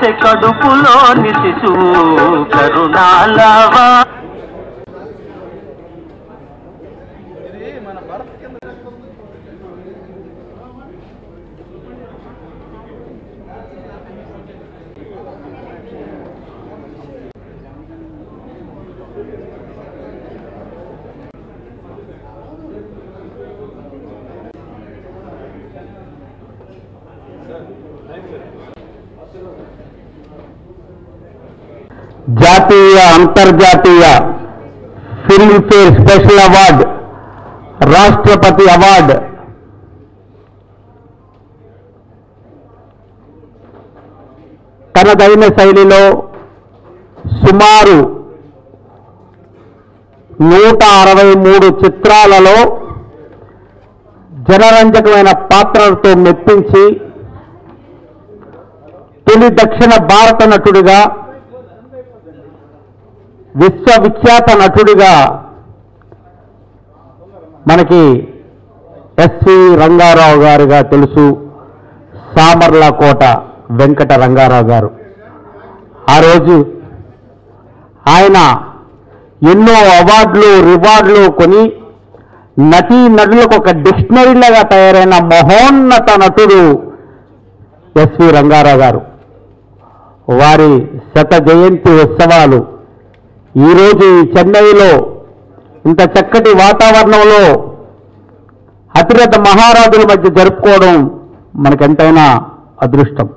చేసే కడుపులోని శిశువు కరుణాలవా? జాతీయ అంతర్జాతీయ ఫిల్మ్ఫేర్ స్పెషల్ అవార్డ్ రాష్ట్రపతి అవార్డ్ తనదైన శైలిలో సుమారు నూట అరవై మూడు చిత్రాలలో జనరంజకమైన పాత్రలతో మెప్పించి తొలి దక్షిణ భారత నటుడిగా విశ్వవిఖ్యాత నటుడిగా మనకి ఎస్వి రంగారావు గారుగా తెలుసు. సామర్లకోట వెంకట రంగారావు గారు. ఆ రోజు ఆయన ఎన్నో అవార్డులు రివార్డులు కొని నటీ నటులకు ఒక డిక్షనరీలాగా తయారైన మహోన్నత నటుడు ఎస్వి రంగారావు గారు. వారి శత జయంతి ఉత్సవాలు. ఈరోజు ఈ చెన్నైలో ఇంత చక్కటి వాతావరణంలో అతిరథ మహారాజుల మధ్య జరుపుకోవడం మనకెంతైనా అదృష్టం.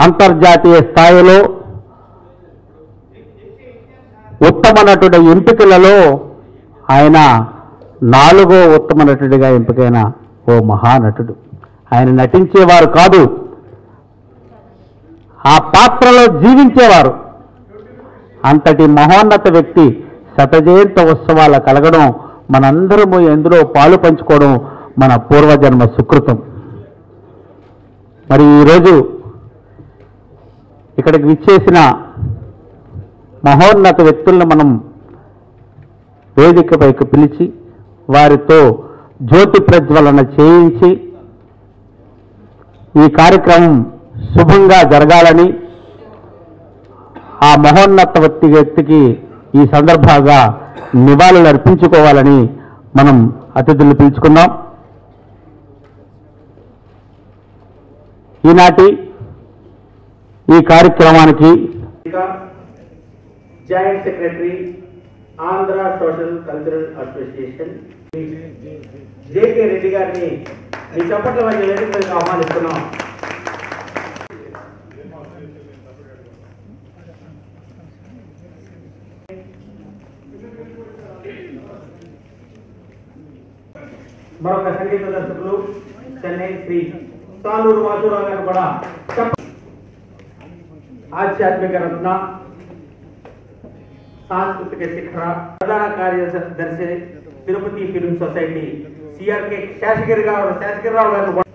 అంతర్జాతీయ స్థాయిలో ఉత్తమ నటుడి ఎంపికలలో ఆయన నాలుగో ఉత్తమ నటుడిగా ఎంపికైన ఓ మహానటుడు. ఆయన నటించేవారు కాదు. ఆ పాత్రలో జీవించేవారు. అంతటి మహోన్నత వ్యక్తి శతజయంత ఉత్సవాల కలగడం మనందరము ఎందులో పాలు పంచుకోవడం మన పూర్వజన్మ సుకృతం. మరి ఈరోజు ఇక్కడికి విచ్చేసిన మహోన్నత వ్యక్తులను మనం వేదికపైకి పిలిచి వారితో జ్యోతి ప్రజ్వలన చేయించి ఈ కార్యక్రమం శుభంగా జరగాలని ఆ మహోన్నత వ్యక్తి వ్యక్తికి ఈ సందర్భంగా నివాళులు అర్పించుకోవాలని మనం అతిథులు పిలుచుకున్నాం. ఈనాటి ఈ కార్యక్రమానికి joint secretary Andhra social cultural association J K Reddy గారిని మీ చప్పట్ల మధ్య వేదిక ఆహ్వానిస్తున్నాం. మరొక సంగీత దర్శకులు చెన్నై శ్రీ సాలూరు మాధురావు గారు కూడా చెప్ప ఆధ్యాత్మిక రత్న సాంస్కృతిక శిఖర ప్రధాన కార్యదర్శి Tirupati film society C R K Seshagiri గారు శేషగిరిరావు గారు కూడా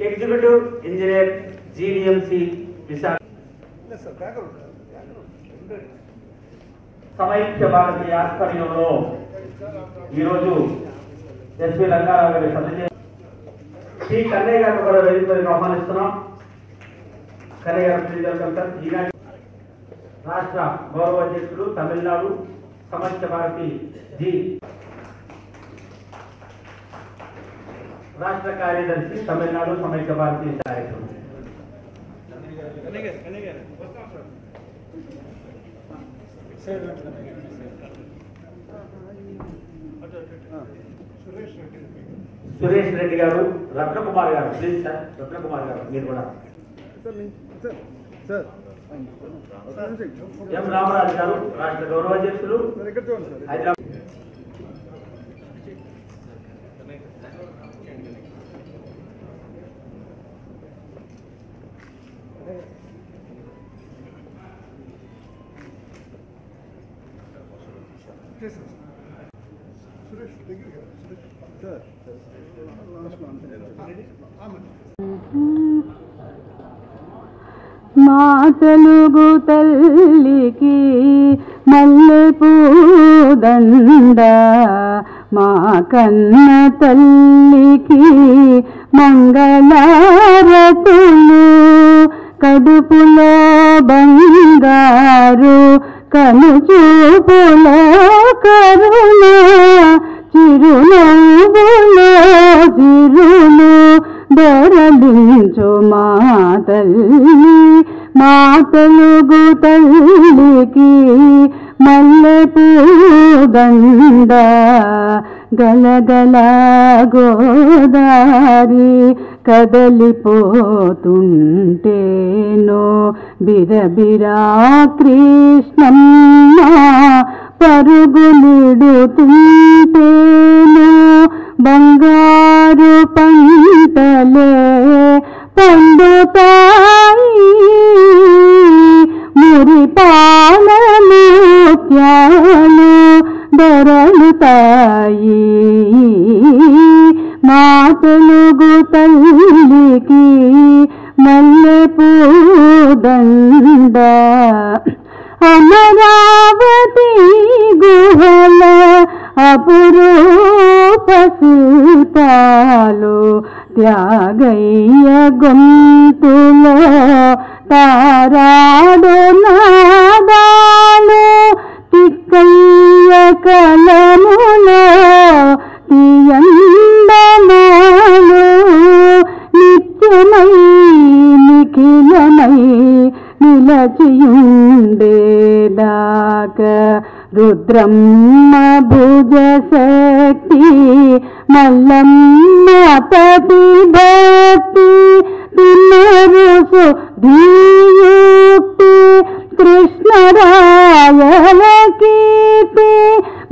ఎగ్జిక్యూటివ్ ఇంజనీర్ జీడిఎంసి విశాఖ సమైక్య భారతీయ ఆధ్వర్యంలో ఈరోజు ఎస్వి రంగారావు గారి సదస్సు శ్రీ కన్నయ్య గారిని కూడా వేదిక మీదకి ఆహ్వానిస్తున్నాం కన్నయ్య గారు ప్లీజ్ వెల్కమ్ సార్ ఈనాటి రాష్ట్ర గౌరవ అధ్యక్షుడు తమిళనాడు సమైక్య భారతి జి. రాష్ట్ర కార్యదర్శి తమిళనాడు సమైక్య భారతి కార్యక్రమం సురేష్ రెడ్డి గారు. రత్నకుమార్ గారు. ప్లీజ్ సార్ రత్నకుమార్ గారు మీరు కూడా. ఎం రామరాజు గారు రాష్ట్ర గౌరవ అధ్యక్షులు హైదరాబాద్ మా తెలుగు తల్లికి మల్లెపూదండ మా కన్న తల్లికి మంగళారతులు కడుపులో బంగారు కనుచూపులో కరుణ చిరునవ్వులో చిరులు దొరలించు మా తల్లి మా తెలుగు తల్లికి మల్లె పూదండ గలగల గోదారి కదలిపోతుంటేనో బిరబిరా కృష్ణమ్మ పరుగులిడుతుంటేనో బంగారు పూదండ అమరావతి గుహల అపురూప శిల్పాలు త్యాగయ్య గొంతులో తారాడు నాదాలు తిక్కయ్య కలములో తీయందనాలు నిత్యమై నిఖిల నిలచియుండేదాక. రుద్రమ్మ భుజ శక్తి మల్లమ్మ పతి భక్తి తిన్నరుసు ధీయుక్తి కృష్ణరాయల కీర్తి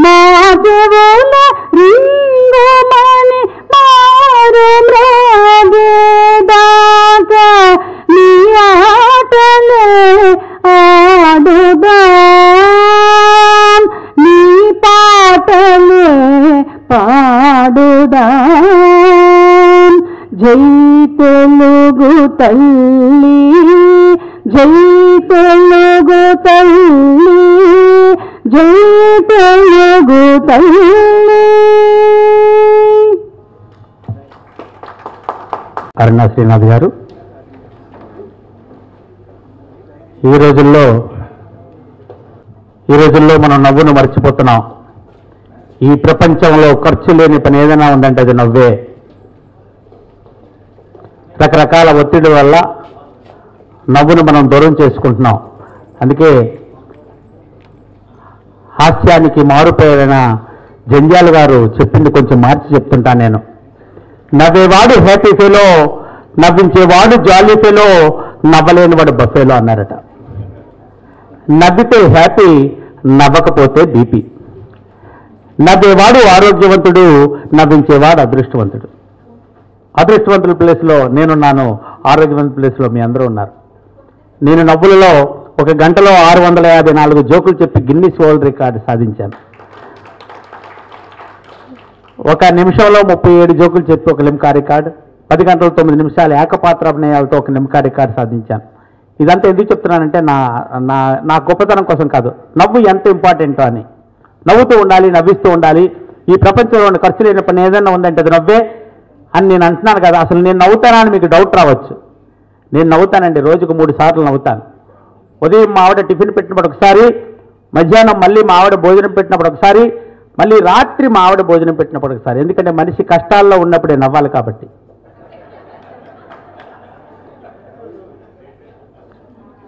మాధవుల రీ జై తెలుగు తల్లి జై తెలుగు తల్లి జై తెలుగు తల్లి. అరుణా శ్రీనాథ్ గారు ఈ రోజుల్లో ఈ రోజుల్లో మనం నవ్వును మర్చిపోతున్నాం. ఈ ప్రపంచంలో ఖర్చు లేని పని ఏదైనా ఉందంటే అది నవ్వే. రకరకాల ఒత్తిడి వల్ల నవ్వును మనం దూరం చేసుకుంటున్నాం. అందుకే హాస్యానికి మారుపేరైన జంజాల్ గారు చెప్పింది కొంచెం మార్చి చెప్తుంటా నేను. నవ్వేవాడు హ్యాపీ ఫేలో నవ్వించేవాడు జాలీ ఫేలో నవ్వలేనివాడు బఫేలో అన్నారట. నవ్వితే హ్యాపీ నవ్వకపోతే బీపీ నవ్వేవాడు ఆరోగ్యవంతుడు నవ్వించేవాడు అదృష్టవంతుడు. అదృష్టవంతుల ప్లేస్లో నేనున్నాను ఆరోగ్యవంతుల ప్లేస్లో మీ అందరూ ఉన్నారు. నేను నవ్వులలో ఒక గంటలో ఆరు వందల యాభై నాలుగు జోకులు చెప్పి గిన్నిస్ వరల్డ్ రికార్డు సాధించాను. ఒక నిమిషంలో ముప్పై ఏడు జోకులు చెప్పి ఒక లిమ్కా రికార్డు పది గంటల తొమ్మిది నిమిషాలు ఏకపాత్ర అభినయాలతో ఒక లిమ్కా రికార్డు సాధించాను. ఇదంతా ఎందుకు చెప్తున్నానంటే నా నా నా గొప్పతనం కోసం కాదు. నవ్వు ఎంత ఇంపార్టెంటో అని. నవ్వుతూ ఉండాలి నవ్విస్తూ ఉండాలి. ఈ ప్రపంచంలో ఖర్చు లేని పని ఏదైనా ఉందంటే అది నవ్వే. అని నేను అంటున్నాను కదా అసలు నేను నవ్వుతానని మీకు డౌట్ రావచ్చు. నేను నవ్వుతానండి రోజుకు మూడు సార్లు నవ్వుతాను. ఉదయం మా ఆవిడ టిఫిన్ పెట్టినప్పుడు ఒకసారి మధ్యాహ్నం మళ్ళీ మా ఆవిడ భోజనం పెట్టినప్పుడు ఒకసారి మళ్ళీ రాత్రి మా ఆవిడ భోజనం పెట్టినప్పుడు ఒకసారి. ఎందుకంటే మనిషి కష్టాల్లో ఉన్నప్పుడే నవ్వాలి కాబట్టి.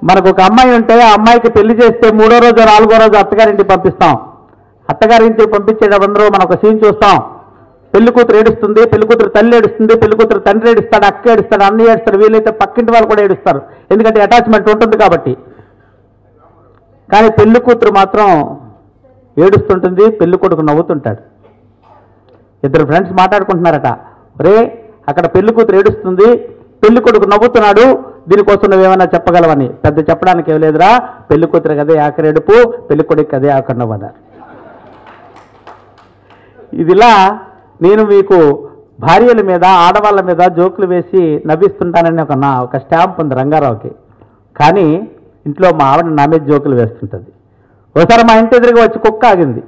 మనకు ఒక అమ్మాయి ఉంటే ఆ అమ్మాయికి పెళ్ళి చేస్తే మూడో రోజు నాలుగో రోజు అత్తగారింటికి పంపిస్తాం. అత్తగారింటికి పంపించేటప్పుడు మనం ఒక సీన్ చూస్తాం. పెళ్ళి కూతురు ఏడుస్తుంది పెళ్ళి కూతురు తల్లి ఏడుస్తుంది పెళ్ళి కూతురు తండ్రి ఏడుస్తాడు అక్క ఏడుస్తాడు అన్న ఏడుస్తాడు వీలైతే పక్కింటి వాళ్ళు కూడా ఏడుస్తారు. ఎందుకంటే అటాచ్మెంట్ ఉంటుంది కాబట్టి. కానీ పెళ్ళి కూతురు మాత్రం ఏడుస్తుంటుంది పెళ్ళి కొడుకు నవ్వుతుంటాడు. ఇద్దరు ఫ్రెండ్స్ మాట్లాడుకుంటున్నారట. రే అక్కడ పెళ్ళి కూతురు ఏడుస్తుంది పెళ్ళి కొడుకు నవ్వుతున్నాడు దీనికోసం నువ్వేమైనా చెప్పగలవని. పెద్ద చెప్పడానికి ఏం లేదురా పెళ్ళి కూతురు కదే ఆఖరేడుపు పెళ్ళి కొడుకు కదే ఆఖరి నవ్వన్నారు. ఇదిలా నేను మీకు భార్యల మీద ఆడవాళ్ళ మీద జోకులు వేసి నవ్విస్తుంటానని ఒక నా ఒక స్టాంప్ ఉంది రంగారావుకి. కానీ ఇంట్లో మా ఆవిడ నా మీద జోకులు వేస్తుంటుంది. ఒకసారి మా ఇంటి ఎదురుగా వచ్చి కుక్క ఆగింది.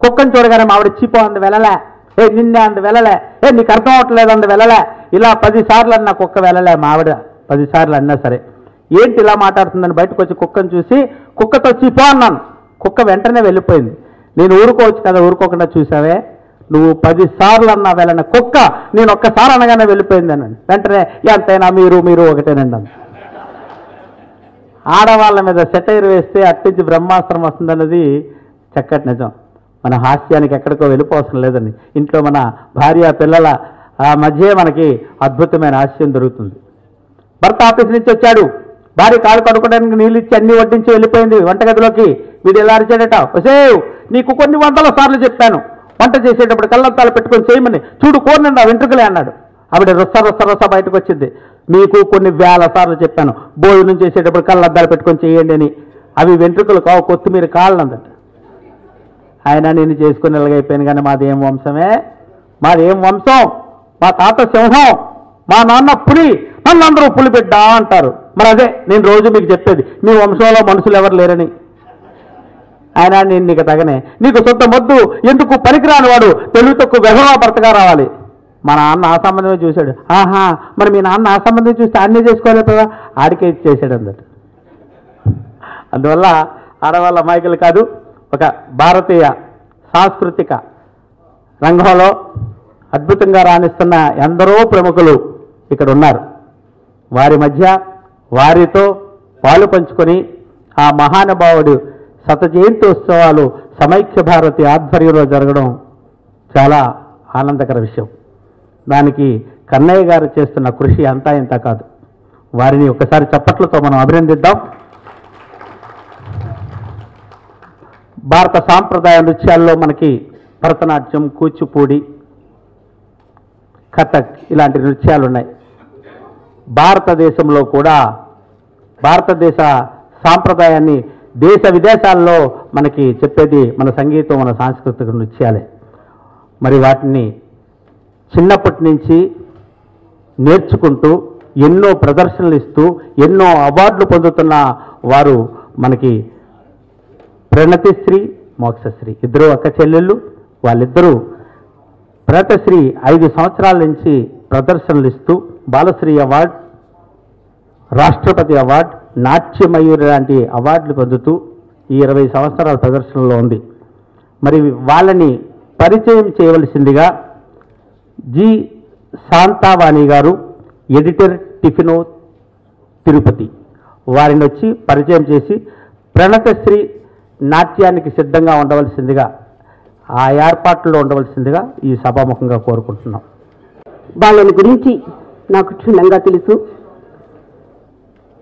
కుక్కను చూడగానే మా ఆవిడ చీపో అంది వెళ్ళలే. ఏ నిన్నే అంది వెళ్ళలే. ఏ నీకు అర్థం అవట్లేదు అంది వెళ్ళలే. ఇలా పదిసార్లు అన్న కుక్క వెళ్ళలే మా ఆవిడ. పదిసార్లు అన్నా సరే. ఏంటి ఇలా మాట్లాడుతుందని బయటకు వచ్చి కుక్కను చూసి కుక్కతో చీపో అన్నాను. కుక్క వెంటనే వెళ్ళిపోయింది. నేను ఊరుకోవచ్చు కదా ఊరుకోకుండా చూసావే? నువ్వు పదిసార్లు అన్నా వెళ్ళిన కుక్క నేను ఒక్కసారి అనగానే వెళ్ళిపోయింది వెంటనే ఎంతైనా మీరు మీరు ఒకటేనండి అన్న ఆడవాళ్ళ మీద సెటైర్ వేస్తే అట్టించి బ్రహ్మాస్త్రం వస్తుందన్నది చక్కటి నిజం. మన హాస్యానికి ఎక్కడికో వెళ్ళిపోవసం లేదండి. ఇంట్లో మన భార్య పిల్లల ఆ మధ్య మనకి అద్భుతమైన హాస్యం దొరుకుతుంది. భర్త ఆఫీస్ నుంచి వచ్చాడు. భార్య కాలు కడుకోవడానికి నీళ్ళు ఇచ్చి అన్ని వడ్డించి వెళ్ళిపోయింది వంటగదిలోకి. వీడు ఎలా అరిచాడట? వసేవ్ నీకు కొన్ని వందల సార్లు చెప్పాను. వంట చేసేటప్పుడు కళ్ళద్దాలు పెట్టుకొని చేయమని చూడు కోరినండి ఆ వెంట్రుకలే అన్నాడు. ఆవిడ రొస్స రొస్స రొస్స బయటకు వచ్చింది. మీకు కొన్ని వేల సార్లు చెప్పాను. భోజనం చేసేటప్పుడు కళ్ళద్దాలు పెట్టుకొని చేయండి అని. అవి వెంట్రుకలు కావు కొత్తిమీర కాళ్ళందట. ఆయన నేను చేసుకుని ఎలాగైపోయాను కానీ మాది ఏం వంశమే? మాది ఏం వంశం? మా తాత సింహం మా నాన్న పులి నన్ను అందరూ పులి బిడ్డ అంటారు. మరి అదే నేను రోజు మీకు చెప్పేది. మీ వంశంలో మనుషులు ఎవరు లేరని. ఆయన నేను నీకు తగనే. నీకు సొంత మొద్దు ఎందుకు పనికిరాని వాడు? తెలుగు తక్కువ వెధవా భర్తగా రావాలి. మా నాన్న ఆ సంబంధమే చూశాడు. ఆహా మరి మీ నాన్న ఆ సంబంధం చూస్తే అన్నీ చేసుకోలేదు కదా? ఆడికే చేశాడు అందట అందువల్ల ఆడవాళ్ళ అమాయకులు కాదు ఒక భారతీయ సాంస్కృతిక రంగంలో అద్భుతంగా రాణిస్తున్న ఎందరో ప్రముఖులు ఇక్కడ ఉన్నారు. వారి మధ్య వారితో పాలు పంచుకొని ఆ మహానుభావుడు శత జయంతి ఉత్సవాలు సమైక్య భారతి ఆధ్వర్యంలో జరగడం చాలా ఆనందకర విషయం. దానికి కన్నయ్య గారు చేస్తున్న కృషి అంతా ఇంత కాదు. వారిని ఒకసారి చప్పట్లతో మనం అభినందిద్దాం. భారత సాంప్రదాయ నృత్యాల్లో మనకి భరతనాట్యం కూచిపూడి కథక్ ఇలాంటి నృత్యాలు ఉన్నాయి భారతదేశంలో కూడా భారతదేశ సాంప్రదాయాన్ని దేశ విదేశాల్లో మనకి చెప్పేది మన సంగీతం మన సాంస్కృతిక నృత్యాలే. మరి వాటిని చిన్నప్పటి నుంచి నేర్చుకుంటూ ఎన్నో ప్రదర్శనలు ఇస్తూ ఎన్నో అవార్డులు పొందుతున్న వారు మనకి ప్రణతిశ్రీ మోక్షశ్రీ. ఇద్దరు అక్క చెల్లెళ్ళు వాళ్ళిద్దరూ ప్రణతశ్రీ ఐదు సంవత్సరాల నుంచి ప్రదర్శనలు ఇస్తూ బాలశ్రీ అవార్డ్ రాష్ట్రపతి అవార్డ్ నాట్యమయూరి లాంటి అవార్డులు పొందుతూ ఈ ఇరవై సంవత్సరాల ప్రదర్శనలో ఉంది. మరి వాళ్ళని పరిచయం చేయవలసిందిగా జి. శాంతావాణి గారు ఎడిటర్ టిఫినో తిరుపతి వారిని వచ్చి పరిచయం చేసి ప్రణతశ్రీ నాట్యానికి సిద్ధంగా ఉండవలసిందిగా ఆ ఏర్పాట్లో ఉండవలసిందిగా ఈ సభాముఖంగా కోరుకుంటున్నాం. వాళ్ళని గురించి నాకు క్షుణ్ణంగా తెలుసు.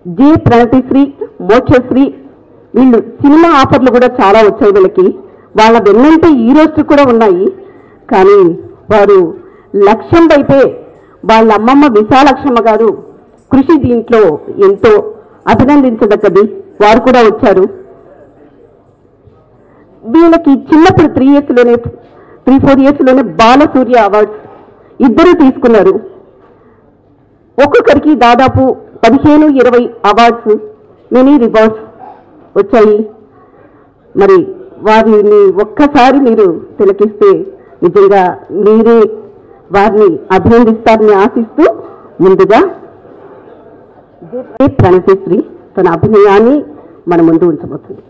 జే ప్రణతిశ్రీ మోక్షశ్రీ వీళ్ళు సినిమా ఆఫర్లు కూడా చాలా వచ్చాయి వీళ్ళకి. వాళ్ళ వెన్నంటే ఈ రోజు కూడా ఉన్నాయి. కానీ వారు లక్ష్యం వైపే వాళ్ళ అమ్మమ్మ విశాలక్షమ్మ గారు కృషి దీంట్లో ఎంతో అభినందించదగ్గది. వారు కూడా వచ్చారు. వీళ్ళకి చిన్నప్పుడు త్రీ ఇయర్స్లోనే త్రీ ఫోర్ ఇయర్స్లోనే బాలసూర్య అవార్డ్స్ ఇద్దరు తీసుకున్నారు. ఒక్కొక్కరికి దాదాపు పదిహేను ఇరవై అవార్డ్స్ మినీ రివార్డ్స్ వచ్చాయి. మరి వారిని ఒక్కసారి మీరు తిలకిస్తే నిజంగా మీరే వారిని అభినందిస్తారని ఆశిస్తూ ముందుగా ప్రణతిశ్రీ తన అభినయాన్ని మన ముందు ఉంచబోతుంది.